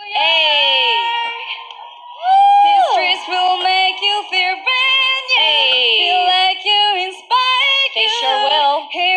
These streets will make you feel brand new. Feel like you. They sure will. Hey.